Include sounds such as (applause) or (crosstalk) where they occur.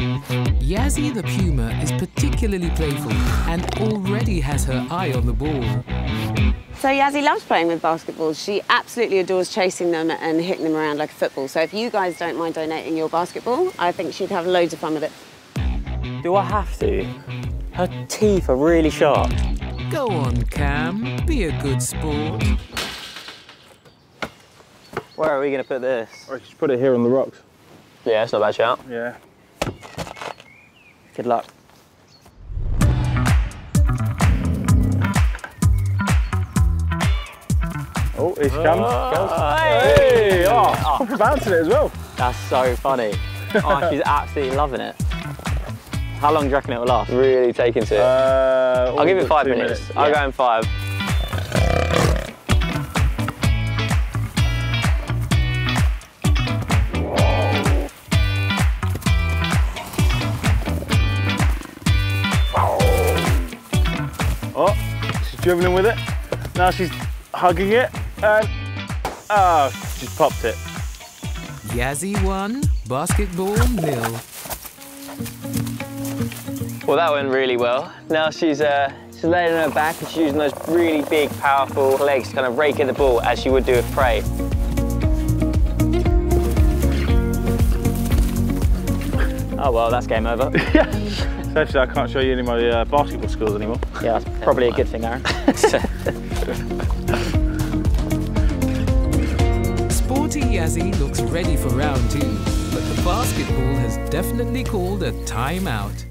Yazhi the puma is particularly playful and already has her eye on the ball. So Yazhi loves playing with basketballs. She absolutely adores chasing them and hitting them around like a football. So if you guys don't mind donating your basketball, I think she'd have loads of fun with it. Do I have to? Her teeth are really sharp. Go on, Cam. Be a good sport. Where are we going to put this? Or you should put it here on the rocks. Yeah, it's not a bad shout. Yeah. Good luck. Oh, here she comes. Oh, Hey! Oh, proper bouncing it as well. That's so funny. (laughs) oh, she's absolutely loving it. How long do you reckon it will last? Really taking to it. Uh, I'll give it five minutes. I'll Yeah. go in five. Oh, she's dribbling with it. Now she's hugging it and oh, she's popped it. Yazhi one, basketball nil. Well, that went really well. Now she's uh, she's laying on her back and she's using those really big, powerful legs to kind of rake at the ball as she would do with prey. Oh well, that's game over. (laughs) yeah. Essentially, I can't show you any of my uh, basketball skills anymore. yeah, that's probably a good thing, Aaron. (laughs) Sporty Yazhi looks ready for round two, but the basketball has definitely called a timeout.